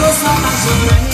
Cosas tan